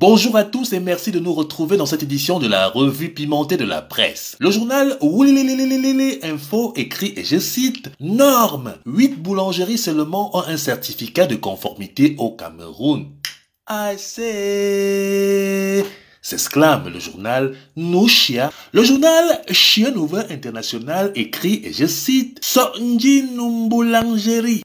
Bonjour à tous et merci de nous retrouver dans cette édition de la revue pimentée de la presse. Le journal Info écrit, et je cite, Norme 8 boulangeries seulement ont un certificat de conformité au Cameroun. I say. S'exclame le journal Nouchia. Le journal Chien Nouvel International écrit, et je cite.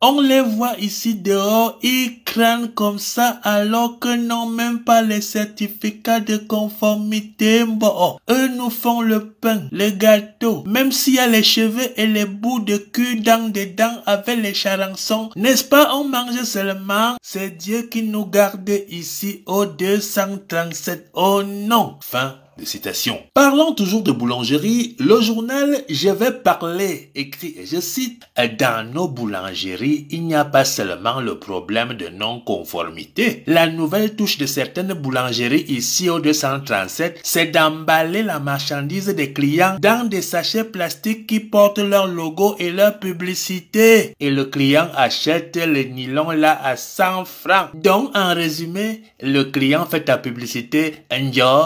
On les voit ici dehors, ils craignent comme ça alors que n'ont même pas les certificats de conformité. Bon, eux nous font le pain, le gâteau, même s'il y a les cheveux et les bouts de cul dans dedans avec les charançons. N'est-ce pas, on mange seulement? C'est Dieu qui nous garde ici au 237. Oh non. Fin de citation. Parlant toujours de boulangerie, le journal Je vais parler écrit, et je cite, Dans nos boulangeries, il n'y a pas seulement le problème de non-conformité. La nouvelle touche de certaines boulangeries ici au 237, c'est d'emballer la marchandise des clients dans des sachets plastiques qui portent leur logo et leur publicité. Et le client achète le nylon là à 100 francs. Donc, en résumé, le client fait ta publicité, un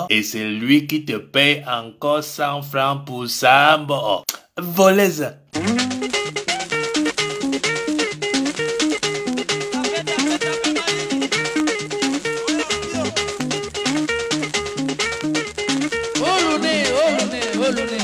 et c'est lui qui te paye encore 100 francs pour ça. Bon, volez Oh,